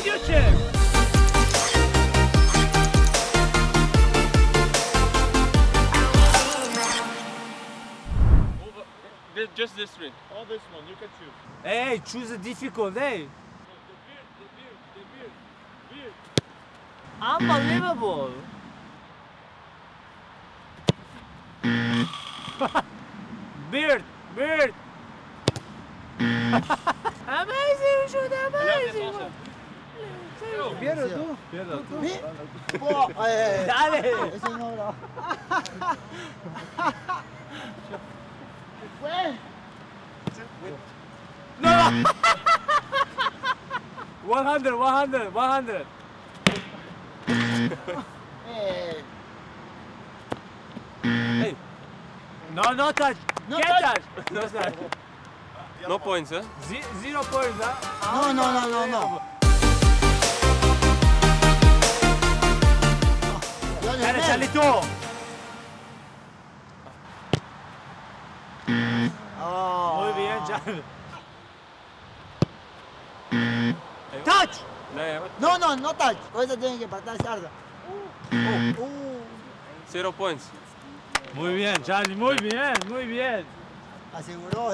Video. Just this one. Oh, this one. You can choose. Hey, choose a difficult, hey. Unbelievable. bird, bird. amazing, shoot amazing. Pierdo tú. Pierdo tú. Mi- Oh, eh, Dale. ese no, bro. Fue. No. 100, 100, 100. Eh, Hey. No, no touch. No Can't touch. touch. No touch. No points, huh? Ze- Zero points, huh? No, no, no, no, no. árbitro. Oh. Muy bien, Jan. ¡Touch! No, no, no touch. Por eso tienen que patar sarda. Uh, uh, uh. Cero points. Muy bien, Charlie, muy bien, muy bien. Aseguró.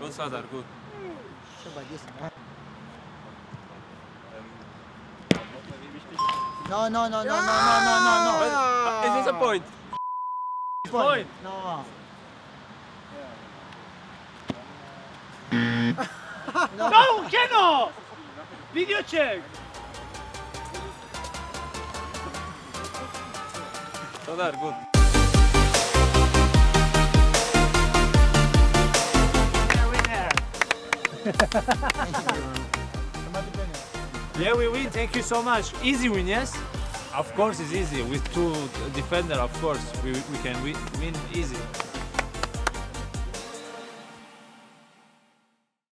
Good start, good. Qué. No, no, no, no, no, no, no, no, no. Uh, Is this a point? Point. No. No, que no? Video check. Sardar, good. Yeah, we win. Thank you so much. Easy win, yes? Of course, it's easy. With two defender, of course, we, we can win, win easy.